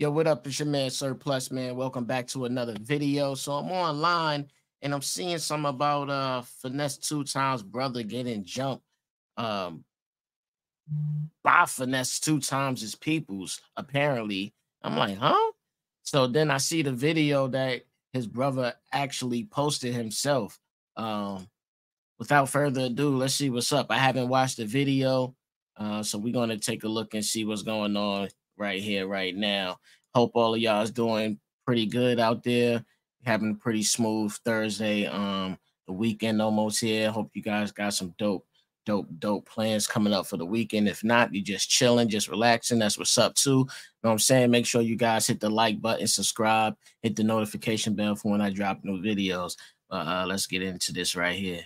Yo, what up? It's your man Sir Plus, man. Welcome back to another video. So I'm online and I'm seeing some about uh Finesse2Tymes brother getting jumped um by Finesse2Tymes his peoples, apparently. I'm like, huh? So then I see the video that his brother actually posted himself. Um, without further ado, let's see what's up. I haven't watched the video, uh, so we're gonna take a look and see what's going on right here, right now. Hope all of y'all is doing pretty good out there. Having a pretty smooth Thursday. Um, the weekend almost here. Hope you guys got some dope, dope, dope plans coming up for the weekend. If not, you're just chilling, just relaxing. That's what's up too. You know what I'm saying? Make sure you guys hit the like button, subscribe, hit the notification bell for when I drop new videos. Uh, uh let's get into this right here.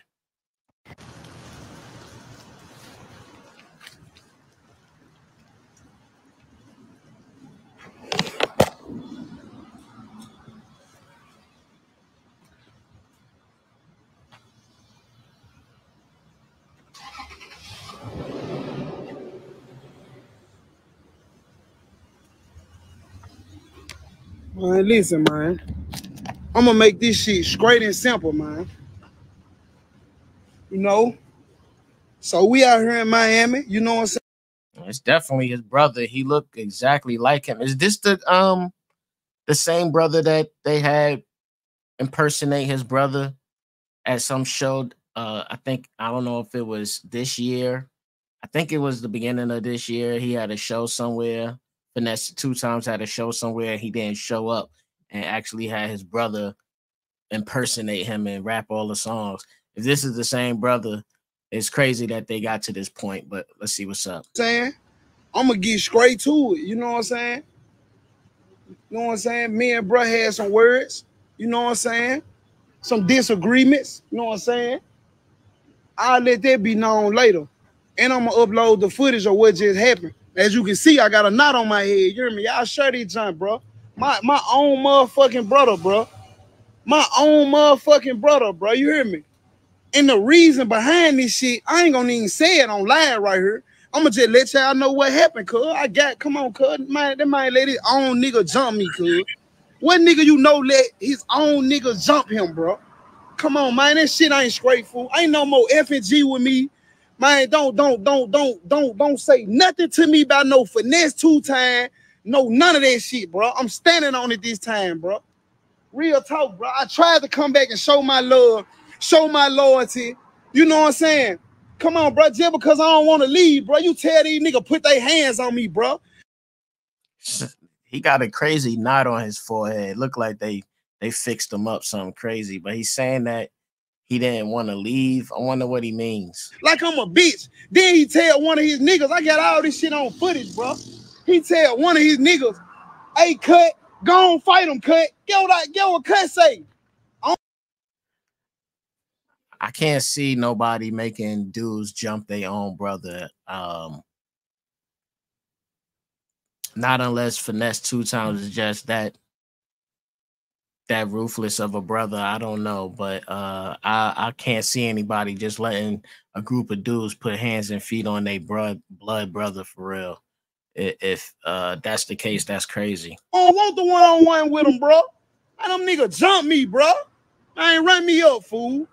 Man, listen, man. I'm gonna make this shit straight and simple, man. You know? So we out here in Miami, you know what I'm saying? It's definitely his brother. He looked exactly like him. Is this the um the same brother that they had impersonate his brother at some show? Uh I think I don't know if it was this year. I think it was the beginning of this year. He had a show somewhere Finesse2Tymes had a show somewhere he didn't show up and actually had his brother impersonate him and rap all the songs. If this is the same brother, it's crazy that they got to this point, but let's see what's up. Saying I'm gonna get straight to it, you know what I'm saying? You know what I'm saying? Me and bro had some words, you know what I'm saying? Some disagreements, you know what I'm saying? I'll let that be known later. And I'm gonna upload the footage of what just happened. As you can see, I got a knot on my head. You hear me? Y'all share these bro. My my own motherfucking brother, bro. My own motherfucking brother, bro. You hear me? And the reason behind this shit, I ain't gonna even say it on live right here. I'ma just let y'all know what happened, cuz. I got, come on, cuz. Man, that might let his own nigga jump me, cuz. What nigga you know let his own nigga jump him, bro? Come on, man. That shit ain't fool. Ain't no more F and G with me. Man, don't, don't, don't, don't, don't, don't say nothing to me about no finesse two time. No, none of that shit, bro. I'm standing on it this time, bro. Real talk, bro. I tried to come back and show my love, show my loyalty. You know what I'm saying? Come on, bro. Just because I don't want to leave, bro. You tell these nigga put their hands on me, bro. He got a crazy knot on his forehead. Look like they they fixed him up something crazy, but he's saying that he didn't want to leave. I wonder what he means. Like I'm a bitch. Then he tell one of his niggas, I got all this shit on footage, bro. He tell one of his niggas, hey, cut, go on, fight him, cut. Get what, get what cut say. I can't see nobody making dudes jump their own brother. Um, not unless Finesse2Tymes is just that that ruthless of a brother. I don't know, but uh, I I can't see anybody just letting a group of dudes put hands and feet on their blood blood brother for real. If uh, that's the case, that's crazy. I don't want the one on one with him, bro. And them nigga jump me, bro. I ain't run me up, fool.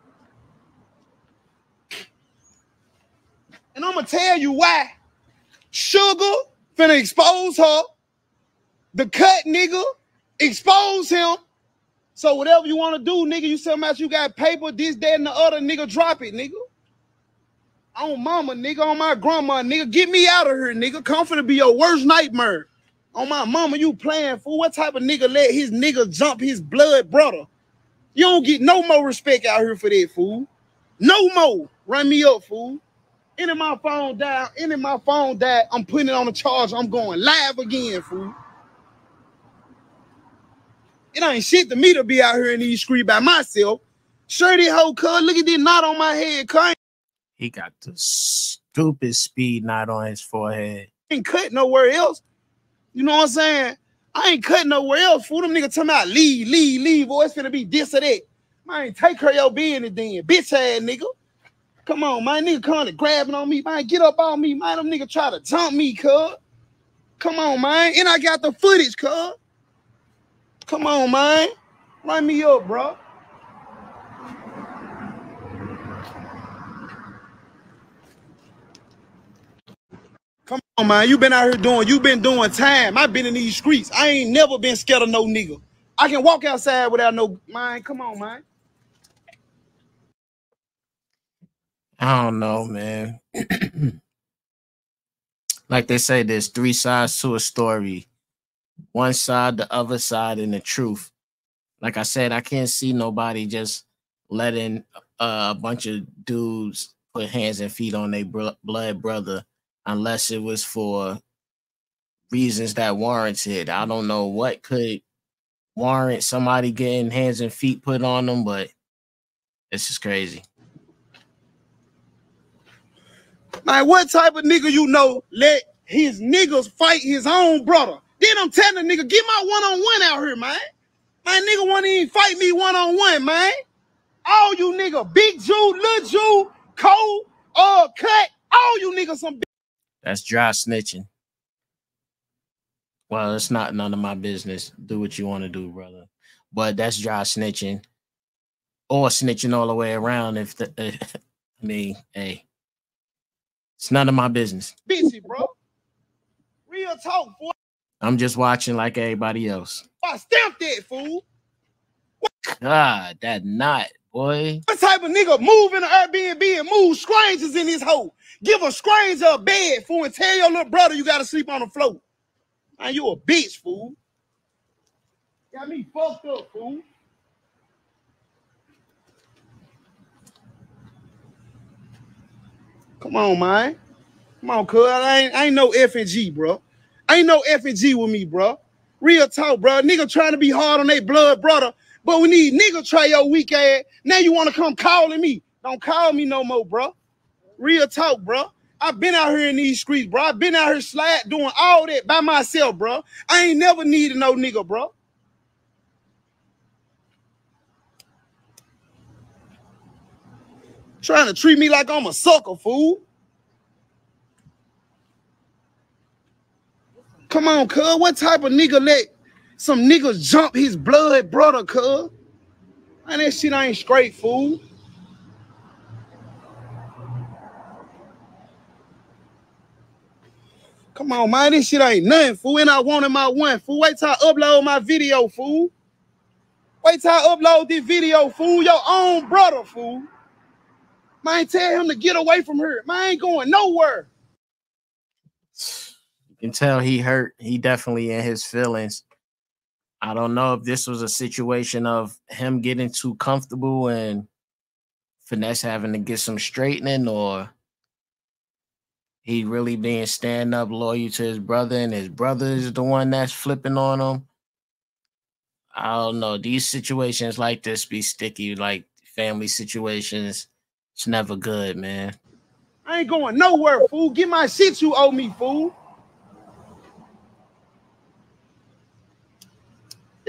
And I'm gonna tell you why. Sugar finna expose her. The cut nigga expose him so whatever you want to do, nigga, you tell me you got paper, this, that, and the other, nigga, drop it, nigga. On mama, nigga, on my grandma, nigga, get me out of here, nigga. Comfort be your worst nightmare. On my mama, you playing for what type of nigga let his nigga jump his blood brother? You don't get no more respect out here for that, fool. No more. Run me up, fool. Any my phone died, any my phone died, I'm putting it on the charge. I'm going live again, fool. It ain't shit to me to be out here in these streets by myself. Shirty hoe, cuz, look at this knot on my head, cuz. He got the stupid speed knot on his forehead. Ain't cut nowhere else. You know what I'm saying? I ain't cutting nowhere else. Fool them nigga talking about leave, leave, leave. Boy, it's gonna be this or that. Man, take her your business then. Bitch ass nigga. Come on, my Nigga coming grabbing on me. Man, get up on me. Man, them nigga try to jump me, cuz. Come on, man. And I got the footage, cuz. Come on, man. Line me up, bro. Come on, man. You been out here doing, you been doing time. I've been in these streets. I ain't never been scared of no nigga. I can walk outside without no man. Come on, man. I don't know, man. like they say, there's three sides to a story. One side, the other side, and the truth. Like I said, I can't see nobody just letting uh, a bunch of dudes put hands and feet on their blood brother unless it was for reasons that warranted. I don't know what could warrant somebody getting hands and feet put on them, but it's just crazy. Like what type of nigga you know let his niggas fight his own brother? Then I'm telling the nigga, get my one-on-one out here, man. My nigga wanna even fight me one-on-one, man. All you nigga, Big Jew, Lil Jew, Cole, uh, Cut, all you niggas some That's dry snitching. Well, it's not none of my business. Do what you want to do, brother. But that's dry snitching. Or snitching all the way around if the I mean, hey. It's none of my business. Busy, bro. Real talk, boy. I'm just watching like everybody else. I stamped that fool. What? God, that not, boy. What type of nigga move in an Airbnb and move strangers in his hole? Give a stranger a bed, fool, and tell your little brother you gotta sleep on the floor. Man, you a bitch, fool. Got me fucked up, fool. Come on, man. Come on, cuz. I ain't, I ain't no F and G, bro. Ain't no F and G with me, bro. Real talk, bro. Nigga trying to be hard on their blood brother, but we need nigga try your weak ass. Now you want to come calling me. Don't call me no more, bro. Real talk, bro. I've been out here in these streets, bro. I've been out here slide doing all that by myself, bro. I ain't never needed no nigga, bro. Trying to treat me like I'm a sucker, fool. Come on, cuz. What type of nigga let some niggas jump his blood brother, cuz? Man, that shit ain't straight, fool. Come on, man. This shit ain't nothing, fool. And I wanted my one, fool. Wait till I upload my video, fool. Wait till I upload this video, fool. Your own brother, fool. Man, tell him to get away from her. Man, I ain't going nowhere. Can tell he hurt. He definitely in his feelings. I don't know if this was a situation of him getting too comfortable and finesse having to get some straightening or he really being stand up loyal to his brother and his brother is the one that's flipping on him. I don't know. These situations like this be sticky, like family situations. It's never good, man. I ain't going nowhere, fool. Get my shit you owe me, fool.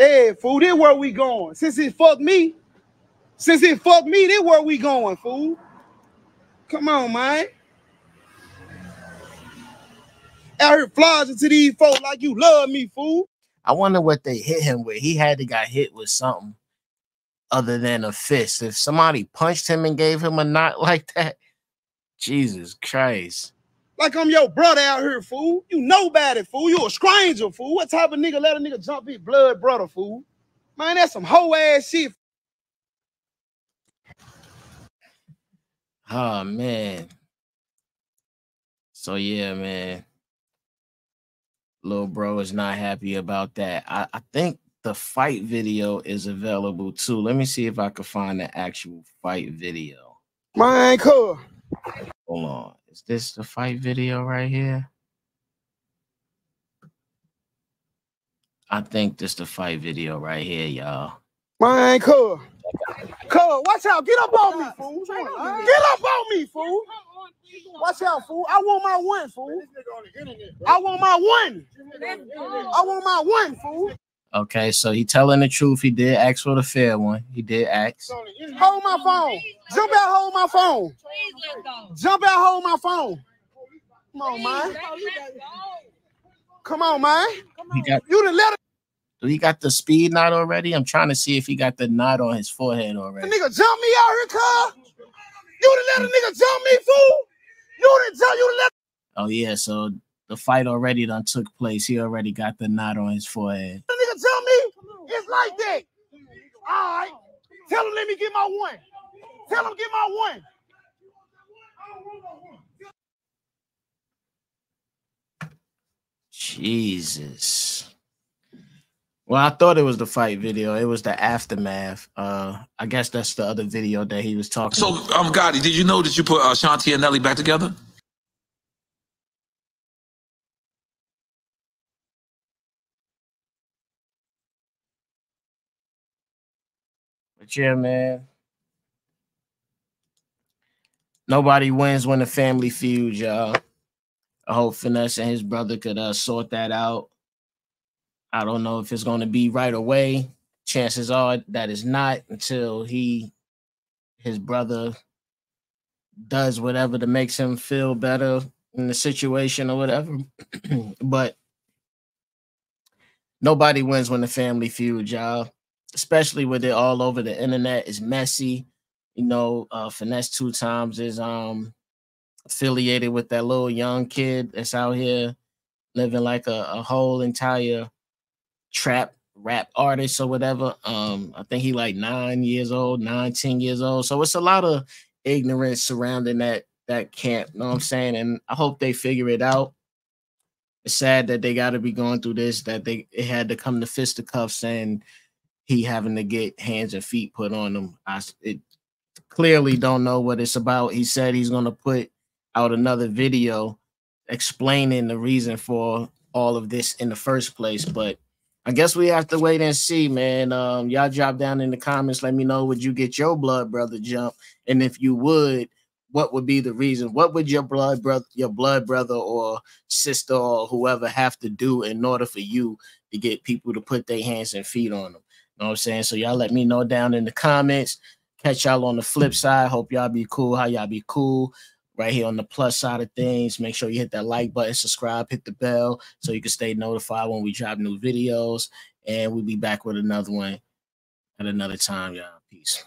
Yeah, fool, this where we going. Since it fucked me, since it fucked me, then where we going, fool. Come on, man. Out here flies into these folks like you love me, fool. I wonder what they hit him with. He had to got hit with something other than a fist. If somebody punched him and gave him a knot like that, Jesus Christ. Like I'm your brother out here, fool. You nobody, fool. You a stranger, fool. What type of nigga let a nigga jump his blood brother, fool? Man, that's some hoe ass shit. Oh man. So yeah, man. Little bro is not happy about that. I, I think the fight video is available too. Let me see if I can find the actual fight video. My cool. Hold on. Is this the fight video right here? I think this the fight video right here, y'all. My cool. Cool. Watch out. Get up on me, fool. Get up on me, fool. Watch out, fool. I want my one, fool. I want my one. I want my one, fool. Okay, so he telling the truth. He did ask for the fair one. He did ask. Hold my phone. Jump out, hold my phone. Jump out, hold my phone. Come on, man. Come on, man. He got You done let do he got the speed knot already? I'm trying to see if he got the knot on his forehead already. nigga jump me out here, cuz. You done let a nigga jump me, fool. You done tell you done let Oh yeah, so the fight already done took place. He already got the knot on his forehead. a nigga jump me. It's like that. All right. Tell him let me get my one. Tell him get my one. Jesus. Well, I thought it was the fight video. It was the aftermath. Uh, I guess that's the other video that he was talking. So, um, Gotti, did you know that you put uh, Shanti and Nelly back together? But yeah, man. Nobody wins when the family feud, y'all. I hope Finesse and his brother could uh, sort that out. I don't know if it's going to be right away. Chances are that is not until he, his brother, does whatever that makes him feel better in the situation or whatever. but nobody wins when the family feud, y'all especially with it all over the internet is messy. You know, uh, Finesse2Tymes is um affiliated with that little young kid that's out here living like a, a whole entire trap rap artist or whatever. Um, I think he like nine years old, nine, ten years old. So it's a lot of ignorance surrounding that that camp. You know what I'm saying? And I hope they figure it out. It's sad that they got to be going through this, that they it had to come to fisticuffs and he having to get hands and feet put on him. I it clearly don't know what it's about. He said he's gonna put out another video explaining the reason for all of this in the first place, but I guess we have to wait and see, man. Um, y'all drop down in the comments. Let me know would you get your blood brother jump, and if you would, what would be the reason? What would your blood brother, your blood brother or sister or whoever have to do in order for you to get people to put their hands and feet on them? You know what I'm saying? So y'all let me know down in the comments. Catch y'all on the flip side. Hope y'all be cool. How y'all be cool. Right here on the plus side of things. Make sure you hit that like button, subscribe, hit the bell so you can stay notified when we drop new videos. And we'll be back with another one at another time, y'all. Peace.